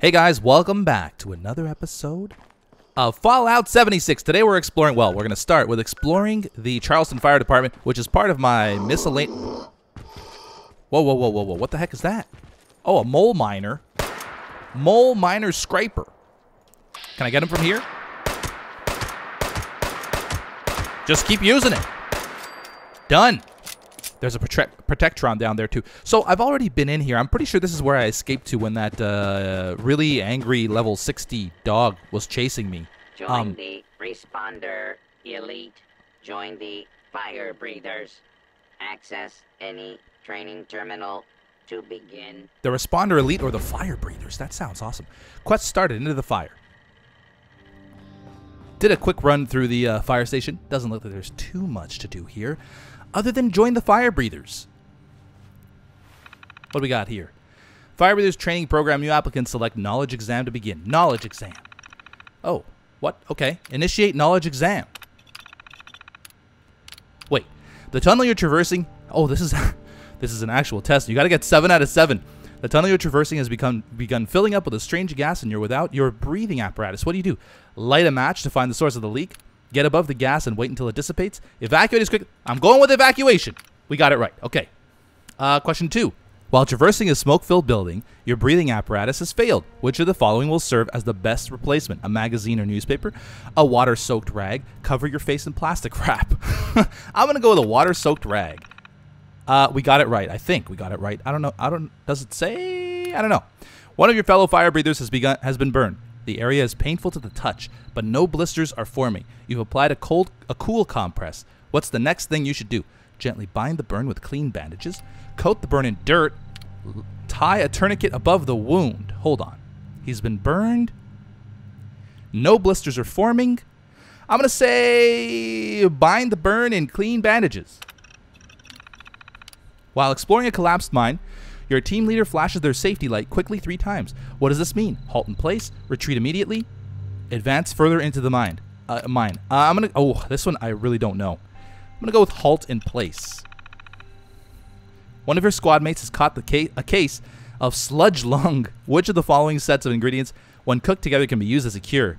Hey guys, welcome back to another episode of Fallout 76. Today we're exploring, well, we're going to start with exploring the Charleston Fire Department, which is part of my miscellaneous... Whoa, whoa, whoa, whoa, whoa, what the heck is that? Oh, a mole miner. Mole miner scraper. Can I get him from here? Just keep using it. Done. There's a protect Protectron down there too. So I've already been in here. I'm pretty sure this is where I escaped to when that uh, really angry level 60 dog was chasing me. Join Um, the responder elite. Join the fire breathers. Access any training terminal to begin. The Responder Elite or the Fire Breathers. That sounds awesome. Quest started into the fire. Did a quick run through the uh, fire station. Doesn't look like there's too much to do here, other than join the Fire Breathers. What do we got here? Fire Breathers training program. New applicants select knowledge exam to begin. Knowledge exam. Oh, what? Okay. Initiate knowledge exam. Wait, the tunnel you're traversing. Oh, this is this is an actual test. You got to get seven out of seven. The tunnel you're traversing has become begun filling up with a strange gas, and you're without your breathing apparatus. What do you do? Light a match to find the source of the leak. Get above the gas and wait until it dissipates. Evacuate as quick. I'm going with evacuation. We got it right. Okay. Uh, question two. While traversing a smoke-filled building, your breathing apparatus has failed. Which of the following will serve as the best replacement? A magazine or newspaper? A water-soaked rag? Cover your face in plastic wrap. I'm gonna go with a water-soaked rag. Uh, we got it right. I think we got it right. I don't know. I don't. Does it say? I don't know. One of your fellow fire breathers has begun has been burned. The area is painful to the touch, but no blisters are forming. You've applied a cold, a cool compress. What's the next thing you should do? Gently bind the burn with clean bandages. Coat the burn in dirt. Tie a tourniquet above the wound. Hold on. He's been burned. No blisters are forming. I'm gonna say bind the burn in clean bandages. While exploring a collapsed mine, your team leader flashes their safety light quickly three times. What does this mean? Halt in place, retreat immediately, advance further into the mine. Uh, mine. Uh, I'm gonna. Oh, this one I really don't know. I'm gonna go with halt in place. One of your squad mates has caught the ca- a case of sludge lung. Which of the following sets of ingredients, when cooked together, can be used as a cure?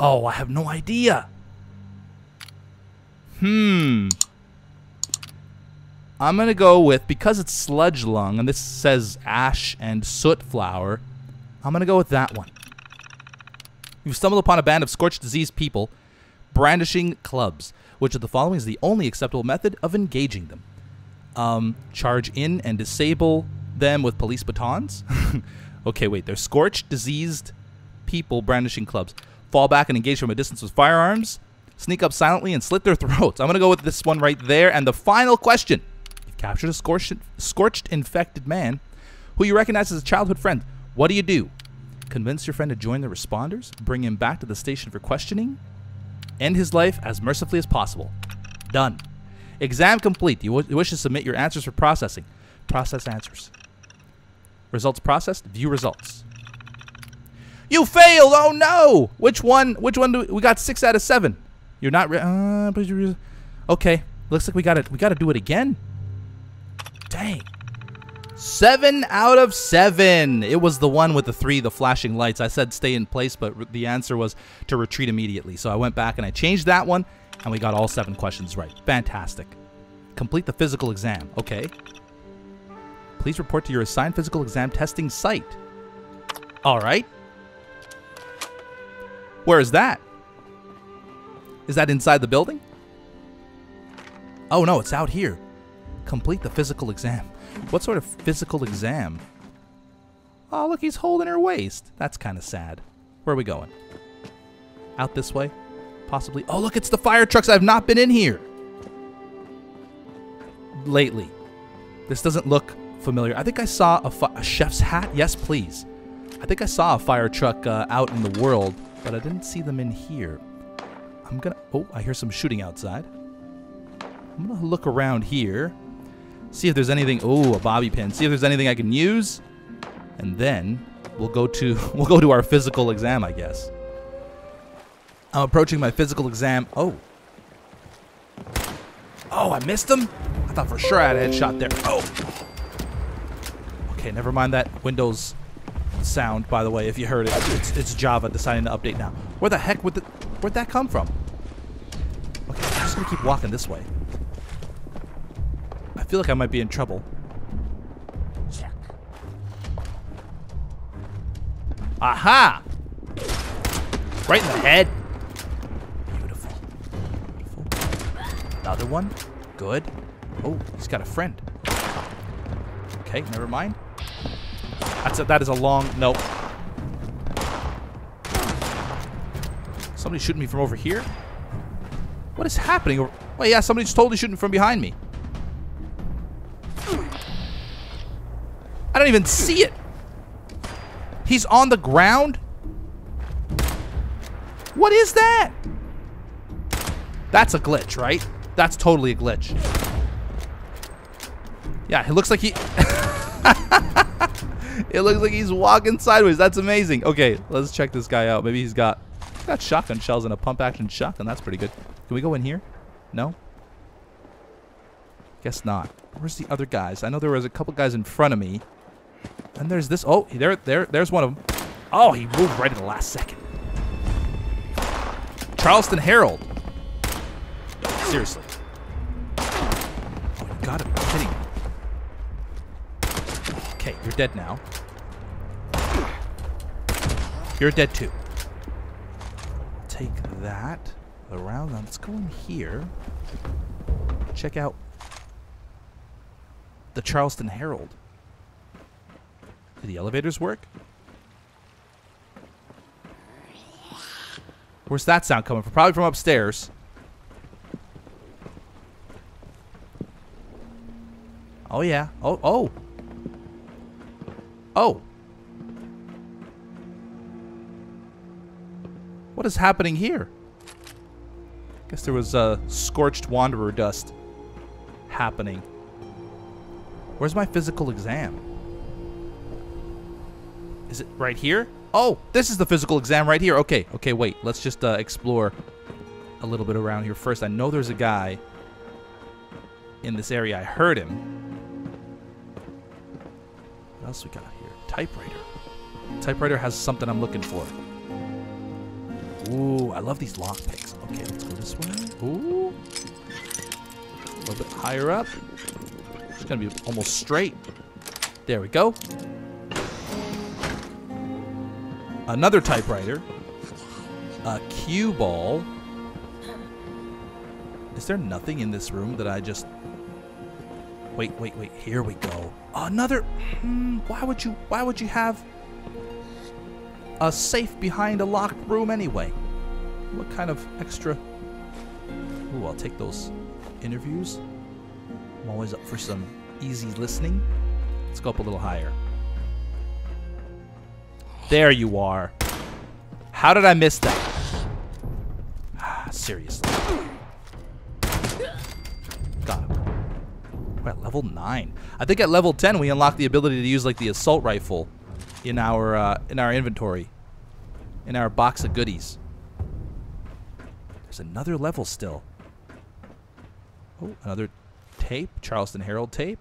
Oh, I have no idea. Hmm. I'm gonna go with because it's sludge lung and this says ash and soot flower. I'm gonna go with that one. You've stumbled upon a band of scorched diseased people brandishing clubs. Which of the following is the only acceptable method of engaging them? Um, charge in and disable them with police batons. okay, wait. They're scorched, diseased people brandishing clubs. Fall back and engage from a distance with firearms. Sneak up silently and slit their throats. I'm gonna go with this one right there. And the final question: captured a scorched, scorched, infected man who you recognize as a childhood friend. What do you do? Convince your friend to join the responders. Bring him back to the station for questioning. End his life as mercifully as possible. Done. Exam complete. You, you wish to submit your answers for processing. Process answers. Results processed. View results. You failed. Oh no. Which one? Which one? Do we, we got six out of seven. You're not. Uh, okay. Looks like we got to We got to do it again. Dang. Seven out of seven. It was the one with the three, the flashing lights. I said stay in place, but the answer was to retreat immediately. So I went back and I changed that one, and we got all seven questions right. Fantastic. Complete the physical exam. Okay. Please report to your assigned physical exam testing site. All right. Where is that? Is that inside the building? Oh no, it's out here. Complete the physical exam. What sort of physical exam? Oh, look, he's holding her waist. That's kind of sad. Where are we going? Out this way? Possibly. Oh, look, it's the fire trucks. I've not been in here lately. This doesn't look familiar. I think I saw a, a chef's hat. Yes, please. I think I saw a fire truck uh, out in the world, but I didn't see them in here. I'm gonna. Oh, I hear some shooting outside. I'm gonna look around here, see if there's anything. Oh, a bobby pin. See if there's anything I can use, and then we'll go to we'll go to our physical exam, I guess. I'm approaching my physical exam. Oh. Oh, I missed him. I thought for sure I had a headshot there. Oh. Okay, never mind that Windows sound, by the way, if you heard it. It's, it's Java deciding to update now. Where the heck would the, where'd that come from? Okay, I'm just gonna keep walking this way. I feel like I might be in trouble. Check. Aha! Right in the head. Beautiful. Beautiful. Another one. Good. Oh, he's got a friend. Okay, never mind. That's a, that is a long nope. Somebody shooting me from over here? What is happening? Well, yeah, somebody's totally shooting from behind me. Don't even see it. He's on the ground? What is that? That's a glitch, right? That's totally a glitch. Yeah, it looks like he... it looks like he's walking sideways. That's amazing. Okay, let's check this guy out. Maybe he's got got shotgun shells and a pump action shotgun. That's pretty good. Can we go in here? No? Guess not. Where's the other guys? I know there was a couple guys in front of me. And there's this. Oh, there, there, there's one of them. Oh, he moved right at the last second. Charleston Herald. Seriously. Oh, you gotta be kidding me. Okay, you're dead now. You're dead too. Take that around. Now let's go in here. Check out the Charleston Herald. Do the elevators work? Where's that sound coming from? Probably from upstairs. Oh, yeah. Oh, oh. Oh. What is happening here? Guess there was uh, scorched wanderer dust happening. Where's my physical exam? Is it right here? Oh, this is the physical exam right here. Okay, okay, wait. Let's just uh, explore a little bit around here first. I know there's a guy in this area. I heard him. What else we got here? Typewriter. Typewriter has something I'm looking for. Ooh, I love these lockpicks. Okay, let's go this way. Ooh. A little bit higher up. It's gonna be almost straight. There we go. Another typewriter. A cue ball. Is there nothing in this room that I just... Wait, wait, wait. Here we go. Another... Hmm, why would you... Why would you have a safe behind a locked room anyway? What kind of extra... Ooh, I'll take those interviews. I'm always up for some easy listening. Let's go up a little higher. There you are. How did I miss that? Ah, seriously. Got him. We're at level 9. I think at level 10 we unlock the ability to use like the assault rifle in our uh, in our inventory. In our box of goodies. There's another level still. Oh, another tape. Charleston Herald tape.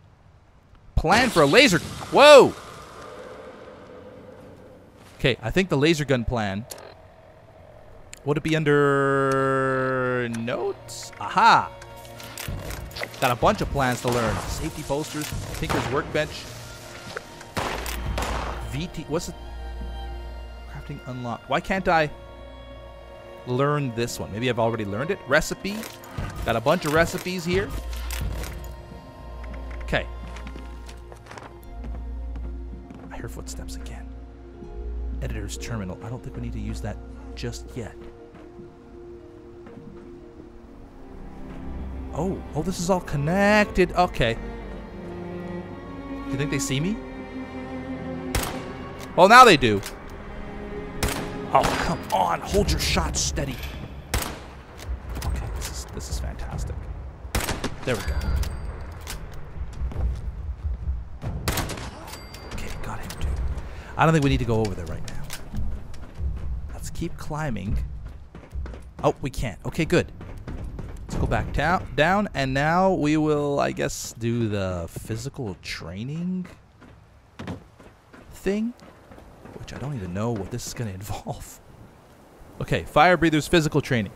Plan for a laser. Whoa! Okay, I think the laser gun plan. Would it be under notes? Aha! Got a bunch of plans to learn. Safety posters, Tinker's workbench. VT. What's it? Crafting unlocked. Why can't I learn this one? Maybe I've already learned it. Recipe. Got a bunch of recipes here. Editor's terminal. I don't think we need to use that just yet. Oh, oh, this is all connected. Okay. Do you think they see me? Well, now they do. Oh, come on. Hold your shot steady. Okay, this is this is fantastic. There we go. Okay, got him too. I don't think we need to go over there right now. Keep climbing. Oh, we can't. Okay, good. Let's go back down, down, and now we will, I guess, do the physical training thing. which I don't even know what this is going to involve. Okay, fire breathers physical training.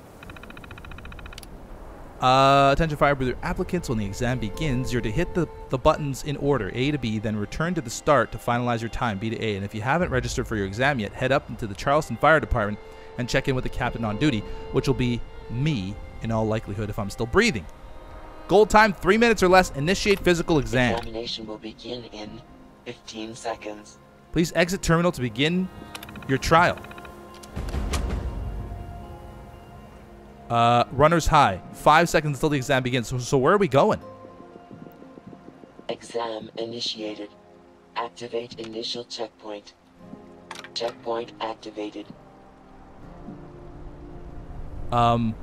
Uh, attention fire breather applicants, when the exam begins, you're to hit the, the buttons in order, A to B, then return to the start to finalize your time, B to A. And if you haven't registered for your exam yet, head up into the Charleston Fire Department and check in with the captain on duty, which will be me in all likelihood if I'm still breathing. Goal time, three minutes or less. Initiate physical exam. Examination will begin in 15 seconds. Please exit terminal to begin your trial. Uh, runner's high. Five seconds until the exam begins. So, so where are we going? Exam initiated. Activate initial checkpoint. Checkpoint activated. Um,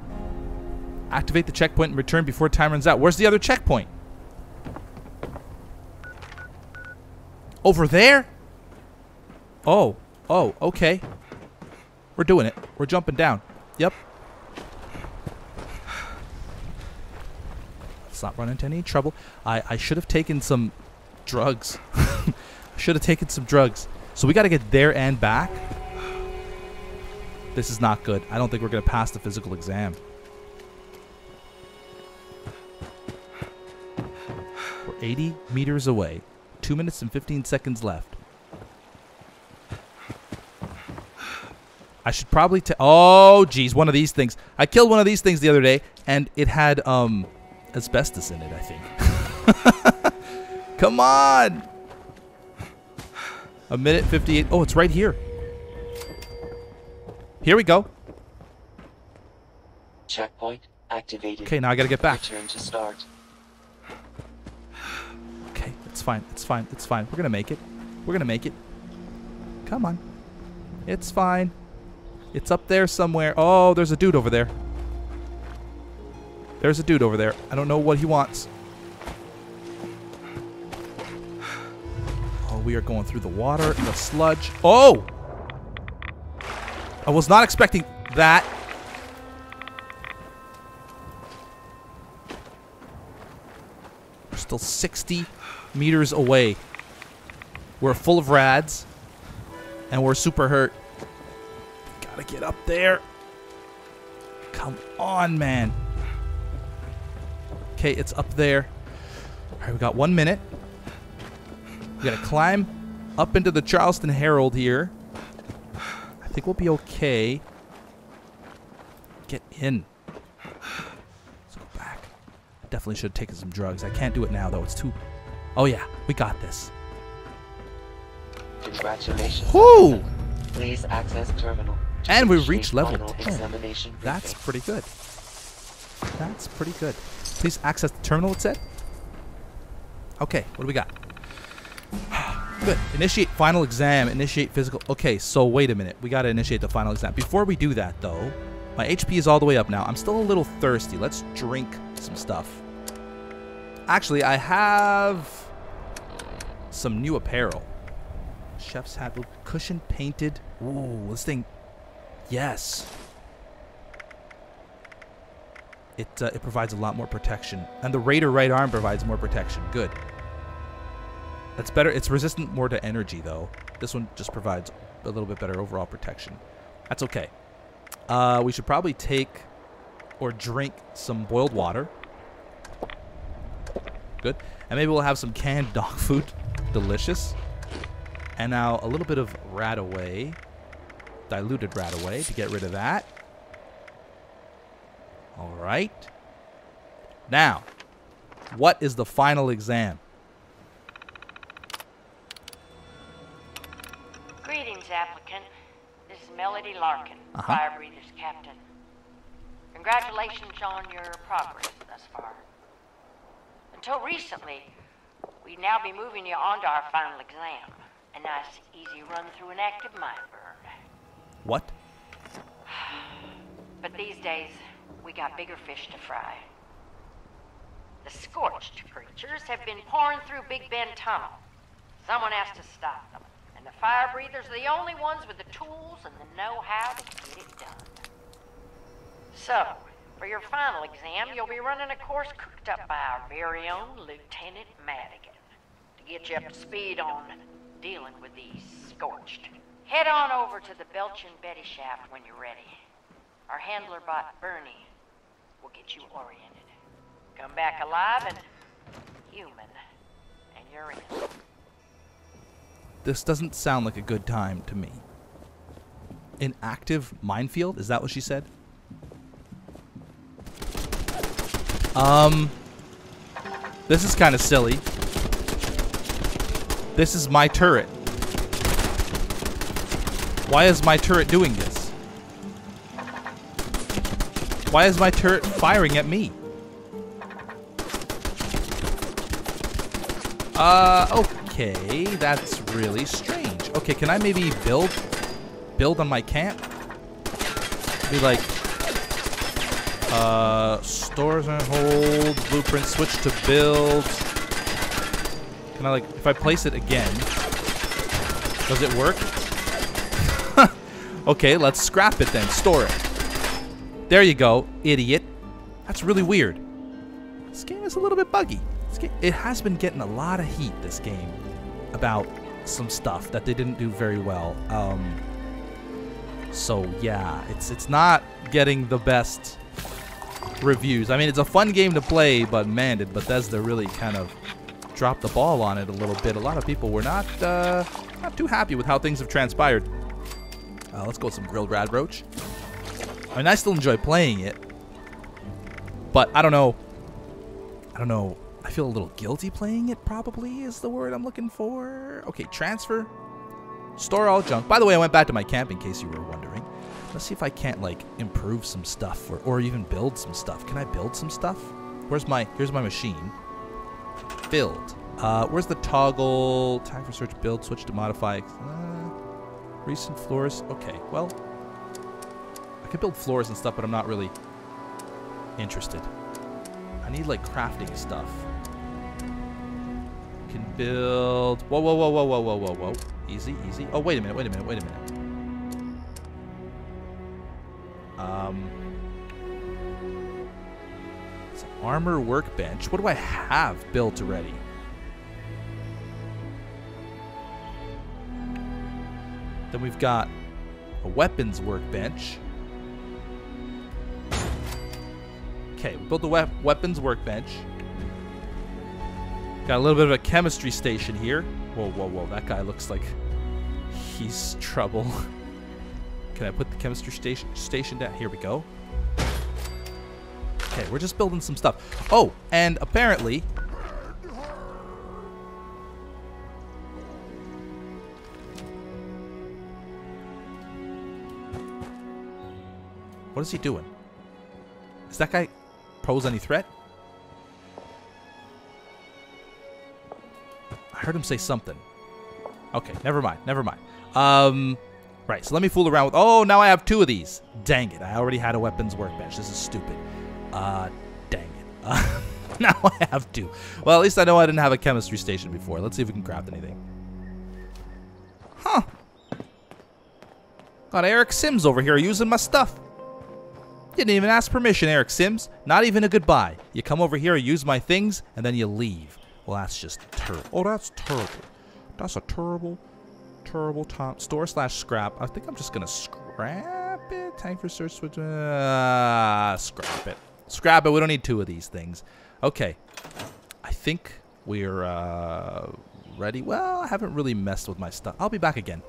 activate the checkpoint and return before time runs out. Where's the other checkpoint? Over there? Oh, oh, okay. We're doing it. We're jumping down. Yep. Not run into any trouble. I, I should have taken some drugs. I should have taken some drugs. So we got to get there and back. This is not good. I don't think we're going to pass the physical exam. We're 80 meters away. 2 minutes and 15 seconds left. I should probably Oh, geez, one of these things. I killed one of these things the other day, and it had um asbestos in it, I think. Come on! A minute 58. Oh, it's right here. Here we go. Checkpoint activated. Okay, now I gotta get back. Return to start. Okay, it's fine. It's fine. It's fine. We're gonna make it. We're gonna make it. Come on. It's fine. It's up there somewhere. Oh, there's a dude over there. There's a dude over there. I don't know what he wants. Oh, we are going through the water and the sludge. Oh! I was not expecting that. We're still 60 meters away. We're full of rads. And we're super hurt. Gotta get up there. Come on, man. Okay, it's up there. Alright, we got one minute. We gotta climb up into the Charleston Herald here. I think we'll be okay. Get in. Let's go back. Definitely should have taken some drugs. I can't do it now, though. It's too... Oh, yeah. We got this. Congratulations. Whoo! Please access terminal. And we've reached level 10. Examination That's pretty good. That's pretty good. Please access the terminal, it said. Okay, what do we got? Good. Initiate final exam. Initiate physical. Okay, so wait a minute. We got to initiate the final exam. Before we do that, though, my HP is all the way up now. I'm still a little thirsty. Let's drink some stuff. Actually, I have some new apparel. Chef's hat, cushion painted. Ooh, this thing. Yes. It uh, it provides a lot more protection, and the Raider right arm provides more protection. Good. That's better. It's resistant more to energy though. This one just provides a little bit better overall protection. That's okay. Uh, we should probably take or drink some boiled water. Good. And maybe we'll have some canned dog food. Delicious. And now a little bit of RadAway. Diluted rat away to get rid of that. Right. Now, what is the final exam? Greetings, applicant. This is Melody Larkin, Uh-huh. Fire Breathers Captain. Congratulations on your progress thus far. Until recently, we'd now be moving you on to our final exam. A nice, easy run through an active mind burn. What? But these days, we got bigger fish to fry. The scorched creatures have been pouring through Big Bend Tunnel. Someone has to stop them. And the fire breathers are the only ones with the tools and the know-how to get it done. So, for your final exam, you'll be running a course cooked up by our very own Lieutenant Madigan to get you up to speed on dealing with these scorched Head on over to the Belching Betty shaft when you're ready. Our handler bot, Bernie, will get you oriented. Come back alive and human, and you're in. This doesn't sound like a good time to me. An active minefield? Is that what she said? Um, this is kind of silly. This is my turret. Why is my turret doing this? Why is my turret firing at me? Uh, okay, that's really strange. Okay, can I maybe build, build on my camp? Be like, uh, stores and hold, blueprint, switch to build. Can I like, if I place it again, does it work? okay, let's scrap it then, store it. There you go, idiot. That's really weird. This game is a little bit buggy. Game, it has been getting a lot of heat, this game, about some stuff that they didn't do very well. Um, so yeah, it's it's not getting the best reviews. I mean, it's a fun game to play, but man, did Bethesda really kind of drop the ball on it a little bit. A lot of people were not uh, not too happy with how things have transpired. Uh, let's go with some grilled radroach. I mean, I still enjoy playing it, but I don't know. I don't know. I feel a little guilty playing it. Probably is the word I'm looking for. Okay, transfer. Store all junk. By the way, I went back to my camp in case you were wondering. Let's see if I can't like improve some stuff or, or even build some stuff. Can I build some stuff? Where's my here's my machine. Build. Uh, where's the toggle? Time for search build, switch to modify. Uh, recent floors. Okay, well. Could build floors and stuff, but I'm not really interested. I need like crafting stuff. Can build. Whoa, whoa, whoa, whoa, whoa, whoa, whoa, whoa. Easy, easy. Oh, wait a minute, wait a minute, wait a minute. Um, it's an armor workbench. What do I have built already? Then we've got a weapons workbench. Okay, we built a we weapons workbench. Got a little bit of a chemistry station here. Whoa, whoa, whoa. That guy looks like he's trouble. Can I put the chemistry station station down? Here we go. Okay, we're just building some stuff. Oh, and apparently... What is he doing? Is that guy pose any threat? I heard him say something. Okay, never mind, never mind. Um, right, so let me fool around with... Oh, now I have two of these. Dang it, I already had a weapons workbench. This is stupid. Uh, dang it. Uh, now I have two. Well, at least I know I didn't have a chemistry station before. Let's see if we can craft anything. Huh. Got Eric Sims over here using my stuff. Didn't even ask permission, Eric Sims. Not even a goodbye. You come over here, use my things, and then you leave. Well, that's just terrible. Oh, that's terrible. That's a terrible, terrible top store slash scrap. I think I'm just gonna scrap it. Tank for search switch. Uh, scrap it. Scrap it. We don't need two of these things. Okay. I think we're uh, ready. Well, I haven't really messed with my stuff. I'll be back again.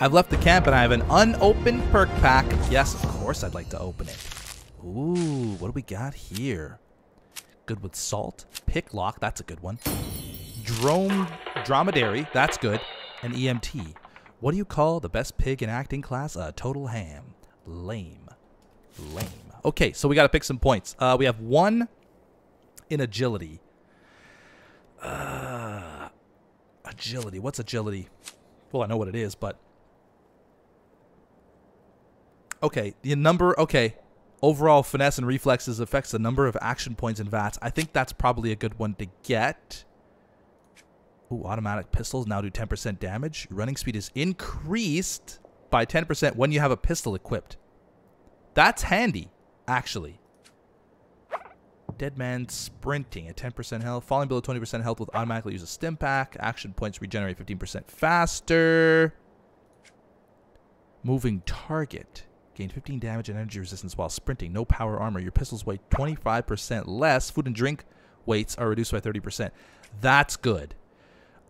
I've left the camp and I have an unopened perk pack. Yes, of course I'd like to open it. Ooh, what do we got here? Good with salt. Pick lock, that's a good one. Drome, dromedary, that's good. An EMT. What do you call the best pig in acting class? A total ham. Lame. Lame. Okay, so we got to pick some points. Uh, we have one in agility. Uh, agility. What's agility? Well, I know what it is, but Okay, the number, okay. Overall finesse and reflexes affects the number of action points in VATS. I think that's probably a good one to get. Ooh, automatic pistols now do 10% damage. Running speed is increased by 10% when you have a pistol equipped. That's handy, actually. Dead man sprinting at 10% health. Falling below 20% health will automatically use a Stimpak. Action points regenerate 15% faster. Moving target. Gain 15 damage and energy resistance while sprinting. No power armor. Your pistols weigh 25% less. Food and drink weights are reduced by 30%. That's good.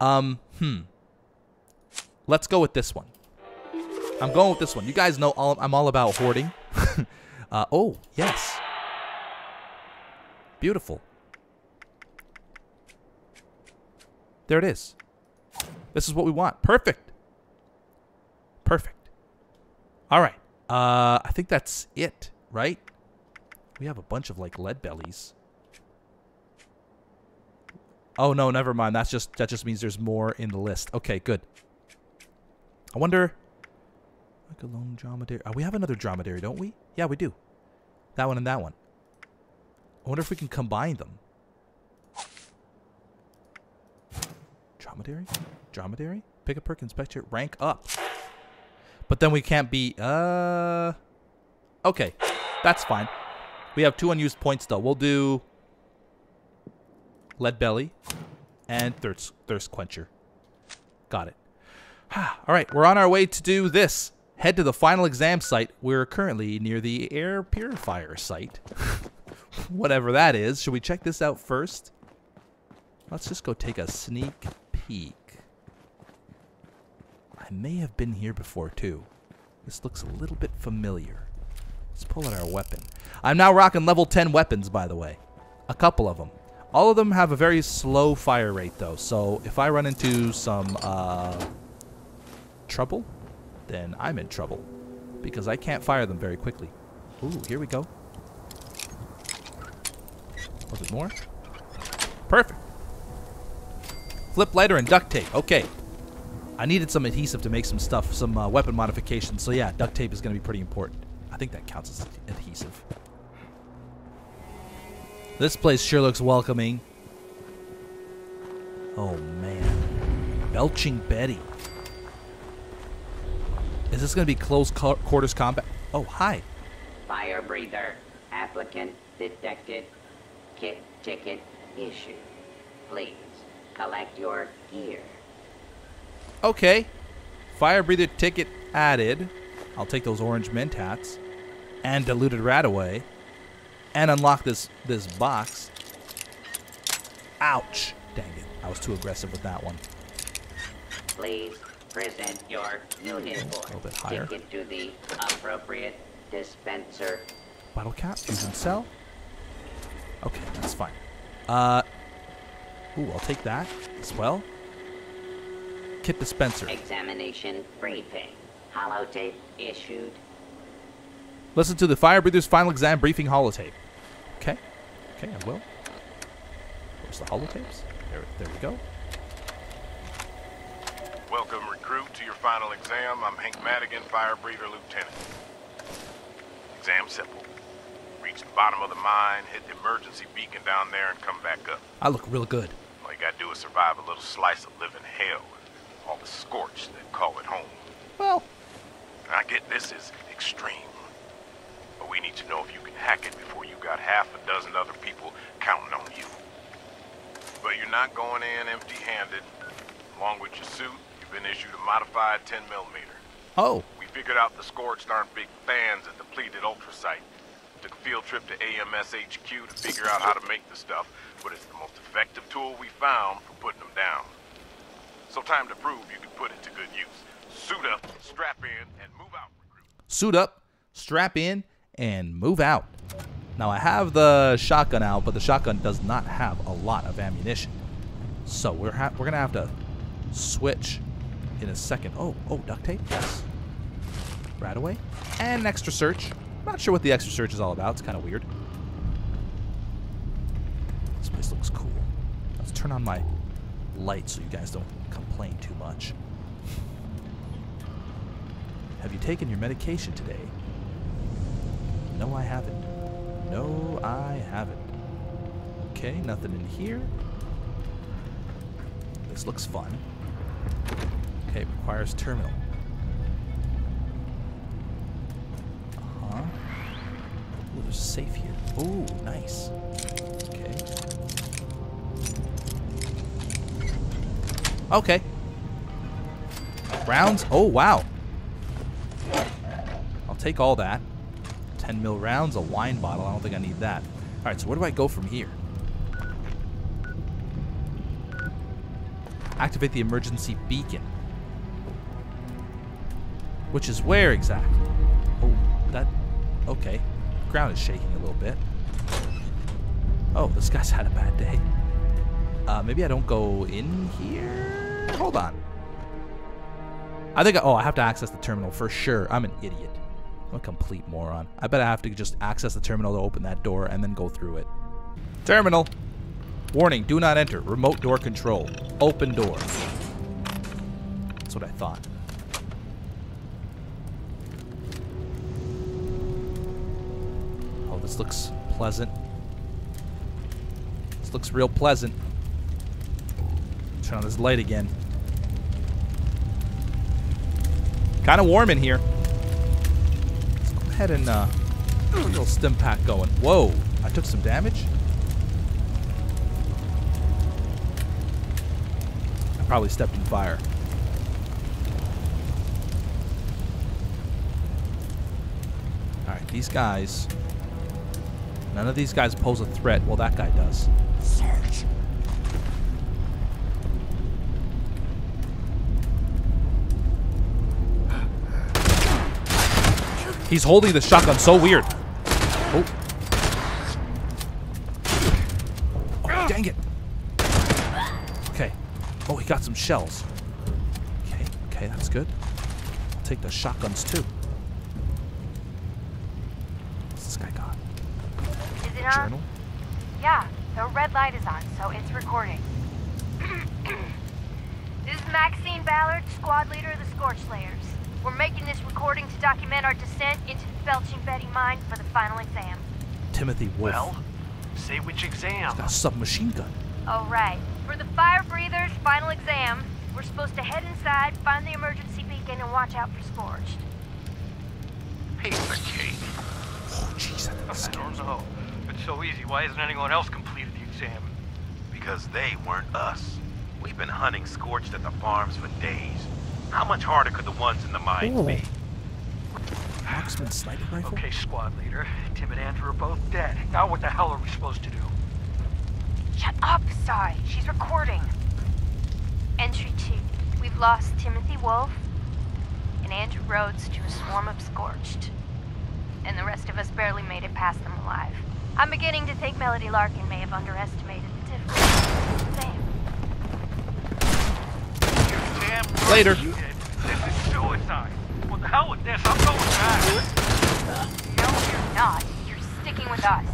Um, hmm. Let's go with this one. I'm going with this one. You guys know all, I'm all about hoarding. uh, oh, yes. Beautiful. There it is. This is what we want. Perfect. Perfect. All right. Uh, I think that's it, right? We have a bunch of like lead bellies. Oh no, never mind. That's just that just means there's more in the list. Okay, good. I wonder. Like a lone dromedary. Oh, we have another dromedary, don't we? Yeah, we do. That one and that one. I wonder if we can combine them. Dromedary? Dromedary? Pick a perk, inspect it, rank up. But then we can't be, uh... Okay, that's fine. We have two unused points, though. We'll do... Lead Belly and Thirst, thirst Quencher. Got it. All right, we're on our way to do this. Head to the final exam site. We're currently near the air purifier site. Whatever that is. Should we check this out first? Let's just go take a sneak peek. May have been here before too. This looks a little bit familiar. Let's pull out our weapon. I'm now rocking level 10 weapons, by the way. A couple of them. All of them have a very slow fire rate, though. So if I run into some uh, trouble, then I'm in trouble. Because I can't fire them very quickly. Ooh, here we go. Was it more? Perfect. Flip lighter and duct tape. Okay. I needed some adhesive to make some stuff, some uh, weapon modifications. So yeah, duct tape is going to be pretty important. I think that counts as adhesive. This place sure looks welcoming. Oh man. Belching Betty. Is this going to be close quarters combat? Oh, hi. Fire breather. Applicant detected. Kit ticket issued. Please collect your gear. Okay. Fire breather ticket added. I'll take those orange mentats. And diluted RadAway. And unlock this this box. Ouch. Dang it. I was too aggressive with that one. Please present your uniform. A little bit higher. Take it to the appropriate dispenser. Bottle cap, fusion cell. Okay, that's fine. Uh, ooh, I'll take that as well. Kit dispenser. Examination briefing. Holotape issued. Listen to the Fire Breather's final exam briefing holotape. Okay. Okay, I will. Where's the holotapes? There, there we go. Welcome, recruit, to your final exam. I'm Hank Madigan, Fire Breather Lieutenant. Exam simple. Reach the bottom of the mine, hit the emergency beacon down there, and come back up. I look real good. All you gotta do is survive a little slice of living hell. All the scorch that call it home. Well, I get this is extreme. But we need to know if you can hack it before you got half a dozen other people counting on you. But you're not going in empty-handed. Along with your suit, you've been issued a modified 10 millimeter. oh, We figured out the Scorched aren't big fans of depleted Ultracite. Took a field trip to AMS HQ to figure out how to make the stuff, but it's the most effective tool we found for putting them down. So time to prove you can put it to good use. Suit up, strap in, and move out, recruit. suit up, strap in, and move out. Now I have the shotgun out, but the shotgun does not have a lot of ammunition. So we're we're gonna have to switch in a second. Oh, oh, duct tape, yes. Right away. and an extra search. Not sure what the extra search is all about. It's kind of weird. This place looks cool. Let's turn on my light so you guys don't complain too much. Have you taken your medication today? No, I haven't. No, I haven't. Okay, nothing in here. This looks fun. Okay, requires terminal. Uh-huh. Ooh, there's a safe here. Ooh, nice. Okay. Rounds? Oh, wow. I'll take all that. 10 mil rounds, a wine bottle. I don't think I need that. All right, so where do I go from here? Activate the emergency beacon. Which is where exactly? Oh, that... Okay. Ground is shaking a little bit. Oh, this guy's had a bad day. Uh, maybe I don't go in here? Hold on. I think, I, oh, I have to access the terminal for sure. I'm an idiot. I'm a complete moron. I bet I have to just access the terminal to open that door and then go through it. Terminal. Warning, do not enter. Remote door control. Open door. That's what I thought. Oh, this looks pleasant. This looks real pleasant. Turn on this light again. Kind of warm in here. Let's go ahead and uh, get a little Stimpak going. Whoa, I took some damage. I probably stepped in fire. All right, these guys. None of these guys pose a threat. Well, that guy does. Search. He's holding the shotgun so weird. Oh. Oh, dang it. Okay. Oh, he got some shells. Okay, okay, that's good. I'll take the shotguns too. What's this guy got? Is it on? Journal? Yeah, the red light is on, so it's recording. this is Maxine Ballard, squad leader of the Scorch Slayers. We're making this recording to document our descent into the Belching Betty mine for the final exam. Timothy Wolf. Well, say which exam. He's a submachine gun. All right. For the fire breathers' final exam, we're supposed to head inside, find the emergency beacon, and watch out for Scorched. Piece of cake. Oh, jeez. that was I don't know. It's so easy, why hasn't anyone else completed the exam? Because they weren't us. We've been hunting Scorched at the farms for days. How much harder could the ones in the mines Oh. be? Marksman sniper rifle? Okay, squad leader. Tim and Andrew are both dead. Now what the hell are we supposed to do? Shut up, Sai. She's recording. Entry 2. We've lost Timothy Wolf and Andrew Rhodes to a swarm of Scorched. And the rest of us barely made it past them alive. I'm beginning to think Melody Larkin may have underestimated the difficulty. Sam. Damn Later. This is suicide. What the hell with this? I'm going back. No, you're not. You're sticking with us.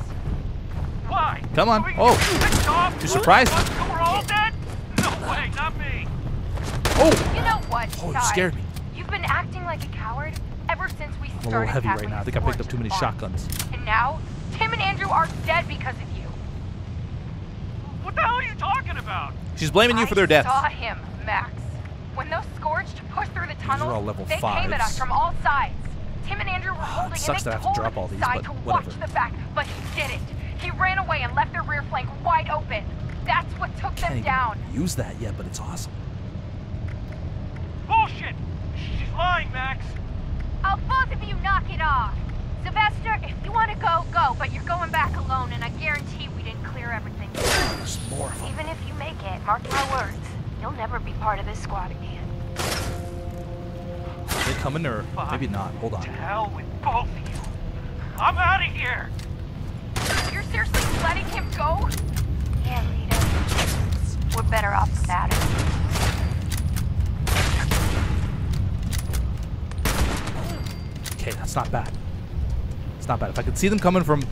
Why? Come on. Oh. picked? You surprised Us, me. so all dead? No way, not me. Oh! You know what, Oh, you scared me. You've been acting like a coward ever since we I'm a little heavy right now. I think I picked up too many shotguns. And now, Tim and Andrew are dead because of you. What the hell are you talking about? She's blaming you for their death. I deaths. saw him, Max. When those scorched pushed through the tunnel, are all level they came at us from all sides. Tim and Andrew were ah, holding, sucks and that I they have to drop all these, but to whatever. watch the back, but he didn't. He ran away and left their rear flank wide open. That's what took Can't them even down. use that yet, but it's awesome. Bullshit. She's lying, Max. Oh, both of you knock it off. Sylvester, if you want to go, go, but you're going back alone, and I guarantee we didn't clear everything. There's more of them. Even if you make it, mark my words, you'll never be part of this squad again. Are they coming or maybe not? Hold on. To on. hell with both of you. I'm out of here. You're seriously letting him go? Yeah, Rita. We're better off without him. Okay, that's not bad. It's not bad. If I could see them coming from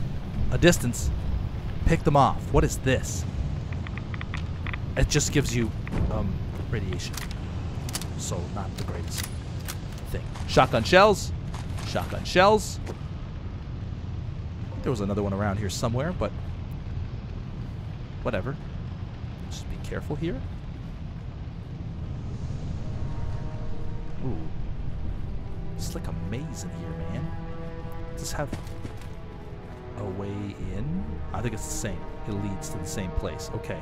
a distance, pick them off. What is this? It just gives you um, radiation. So, not the greatest thing. Shotgun shells. Shotgun shells. There was another one around here somewhere, but whatever. Just be careful here. Ooh. It's like a maze in here, man. Does this have a way in? I think it's the same. It leads to the same place. Okay.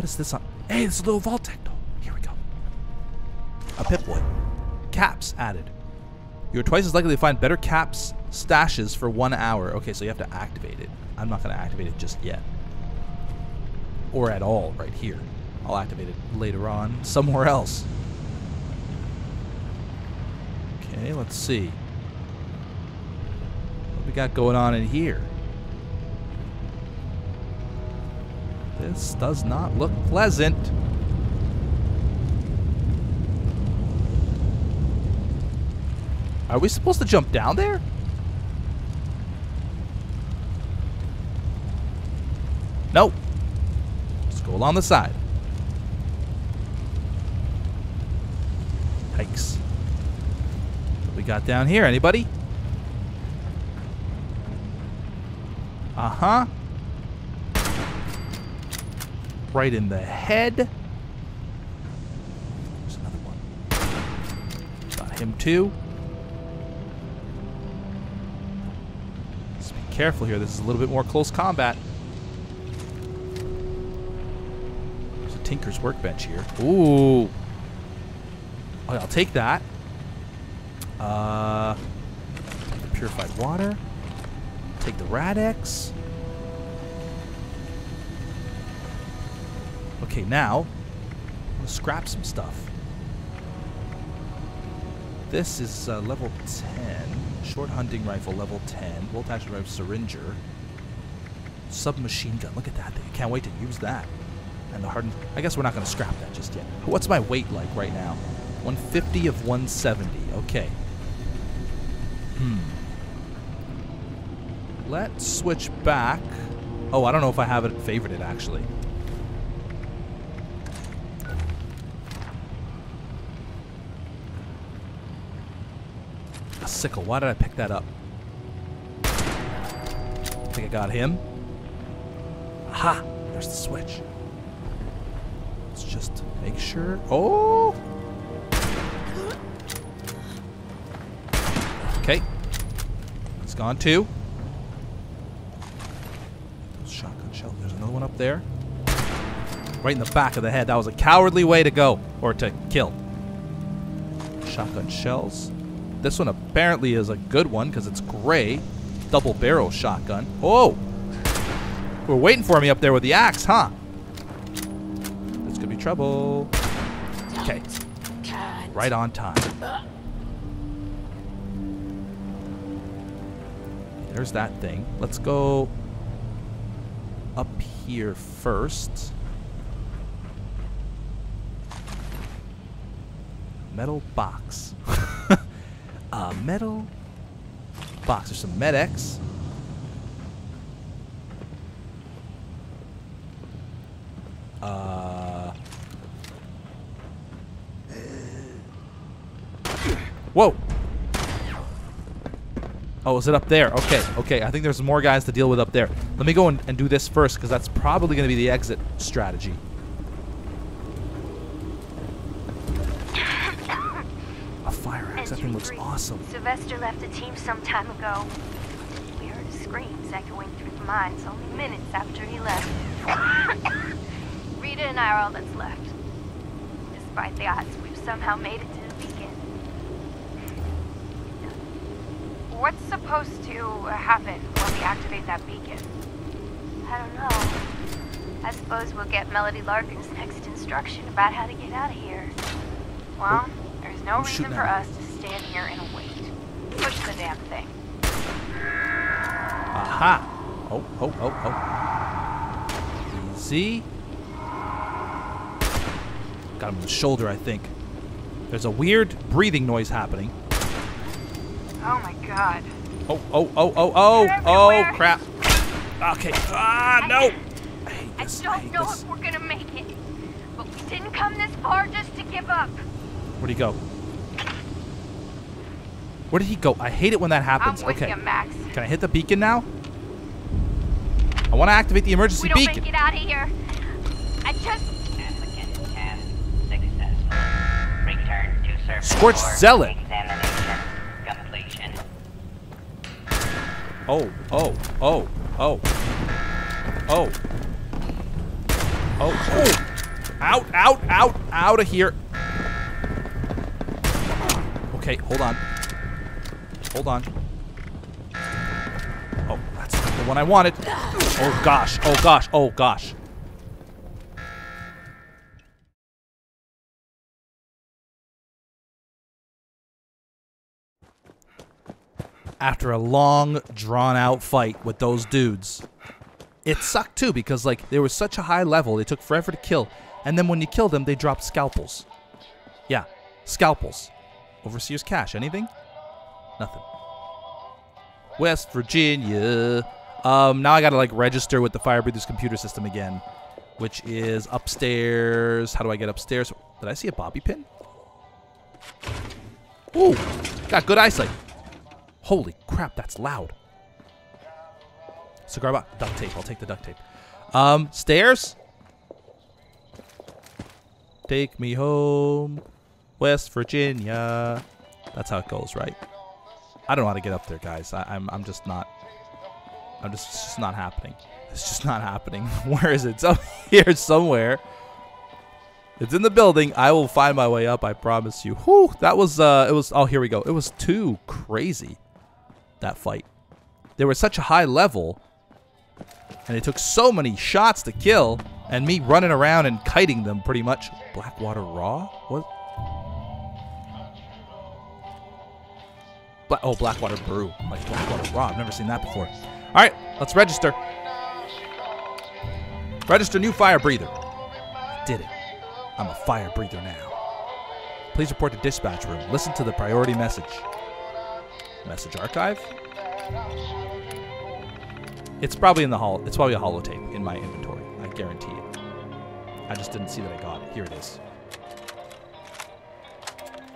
What is this on? Hey, it's a little Vault-Tec door. Here we go. A Pip-Boy. Caps added. You're twice as likely to find better caps stashes for one hour. Okay, so you have to activate it. I'm not going to activate it just yet. Or at all right here. I'll activate it later on somewhere else. Okay, let's see. What we got going on in here? This does not look pleasant. Are we supposed to jump down there? Nope. Let's go along the side. Hikes. What we got down here? Anybody? Uh-huh. Right in the head. There's another one. Got him too. Let's be careful here. This is a little bit more close combat. There's a Tinker's workbench here. Ooh. Oh, I'll take that. Uh, purified water. Take the Rad-X. Okay, now, I'm scrap some stuff. This is uh, level 10. Short hunting rifle, level 10. Bolt action rifle, syringer. Submachine gun. Look at that thing. Can't wait to use that. And the hardened. I guess we're not going to scrap that just yet. What's my weight like right now? 150 of 170. Okay. Hmm. Let's switch back. Oh, I don't know if I have it favorited actually. A sickle. Why did I pick that up? I think I got him. Aha! There's the switch. Let's just make sure. Oh! Okay. It's gone too. Shotgun shell. There's another one up there. Right in the back of the head. That was a cowardly way to go. Or to kill. Shotgun shells. This one apparently is a good one because it's gray. Double barrel shotgun. Oh! We're waiting for me up there with the axe, huh? This could be trouble. Okay. Right on time. There's that thing. Let's go up here first. Metal box. A metal box. There's some Med-X. Uh. Whoa! Oh, is it up there? Okay, okay. I think there's more guys to deal with up there. Let me go and, and do this first, because that's probably going to be the exit strategy. A fire axe. That thing looks awesome. Sylvester left the team some time ago. We heard his screams echoing through the mines only minutes after he left. Rita and I are all that's left. Despite the odds, we've somehow made it to the beacon. What's supposed to happen when we activate that beacon? I don't know. I suppose we'll get Melody Larkin's next instruction about how to get out of here. Well, there's no reason for us to stand here and wait. Push the damn thing. Aha! Oh, oh, oh, oh. Easy. Got him in the shoulder, I think. There's a weird breathing noise happening. Oh my god. Oh, oh, oh, oh, oh, oh, crap. Okay. Ah, no! I I this. I don't hate know this. if we're gonna make it, but we didn't come this far just to give up. Where'd he go? Where did he go? I hate it when that happens. I'm with okay. you, Max. Can I hit the beacon now? I want to activate the emergency We don't beacon. make it out of here. I just Applicant test successful. Return to surface Scorched Zealot. Oh, oh, oh, oh. Oh. Oh, oh. Out, out, out, out of here. Okay, hold on. Hold on. Oh, that's not the one I wanted. Oh gosh. Oh gosh. Oh gosh. After a long, drawn out fight with those dudes, it sucked too because like they were such a high level, they took forever to kill, and then when you kill them, they dropped scalpels. Yeah, scalpels. Overseer's cache. Anything? Nothing. West Virginia. Um, now I gotta like register with the Fire Breathers computer system again, which is upstairs. How do I get upstairs? Did I see a bobby pin? Ooh, got good eyesight. Holy crap, that's loud. Cigar box, duct tape. I'll take the duct tape. Um, stairs. Take me home, West Virginia. That's how it goes, right? I don't know how to get up there, guys. I, I'm I'm just not. I'm just it's just not happening. It's just not happening. Where is it? It's up here somewhere. It's in the building. I will find my way up. I promise you. Whew, that was uh, it was. Oh, here we go. It was too crazy. That fight. They were such a high level, and it took so many shots to kill, and me running around and kiting them pretty much. Blackwater Raw? What? Bla oh, Blackwater Brew. Like Blackwater Raw. I've never seen that before. All right, let's register. Register new fire breather. I did it. I'm a fire breather now. Please report to dispatch room. Listen to the priority message. Message archive? It's probably in the hall. It's probably a holotape in my inventory. I guarantee it. I just didn't see that I got it. Here it is.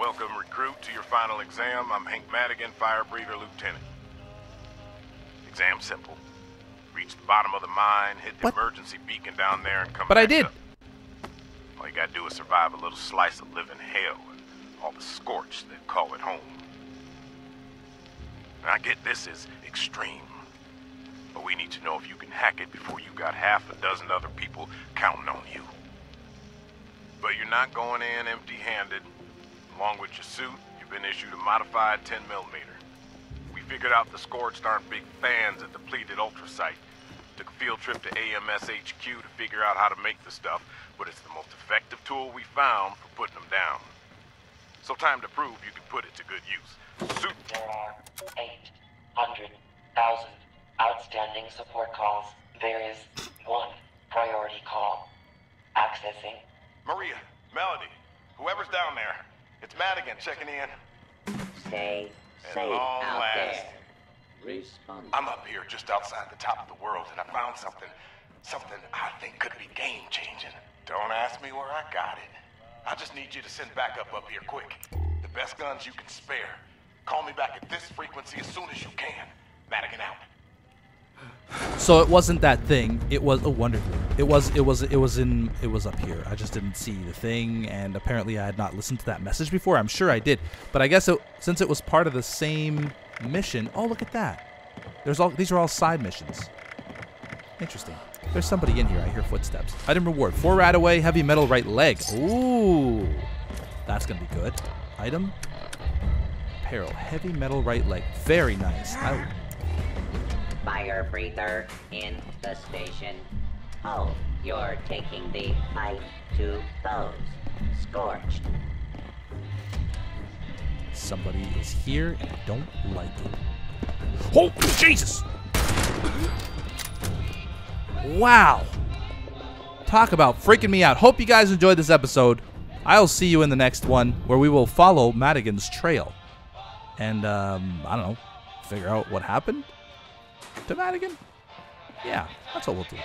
Welcome, recruit, to your final exam. I'm Hank Madigan, fire breather lieutenant. Exam simple. Reach the bottom of the mine, hit the What? emergency beacon down there, and come back. But I did. up. All you gotta do is survive a little slice of living hell and all the scorch that call it home. And I get this is extreme. But we need to know if you can hack it before you got half a dozen other people counting on you. But you're not going in empty-handed. Along with your suit, you've been issued a modified 10 millimeter. We figured out the Scorched aren't big fans of depleted Ultracite. Took a field trip to AMS HQ to figure out how to make the stuff, but it's the most effective tool we found for putting them down. So time to prove you can put it to good use. Suit There are 800,000 outstanding support calls. There is one priority call. Accessing. Maria, Melody, whoever's down there. It's Madigan checking in. Stay safe long out last. there. Respond. I'm up here just outside the top of the world and I found something, something I think could be game changing. Don't ask me where I got it. I just need you to send backup up here quick. The best guns you can spare. Call me back at this frequency as soon as you can. Madigan out. So it wasn't that thing. It was a wonderful. It was. It was. It was in. It was up here. I just didn't see the thing, and apparently I had not listened to that message before. I'm sure I did, but I guess it, since it was part of the same mission. Oh, look at that. There's all. These are all side missions. Interesting. There's somebody in here. I hear footsteps. Item reward: four RadAway heavy metal right leg. Ooh, that's gonna be good. Item. Apparel heavy metal right leg. Very nice. I, Fire breather in the station. Oh, You're taking the fight to those. Scorched. Somebody is here and I don't like it. Oh, Jesus! Wow. Talk about freaking me out. Hope you guys enjoyed this episode. I'll see you in the next one where we will follow Madigan's trail. And, um, I don't know, figure out what happened to Madigan? Yeah, that's what we'll do.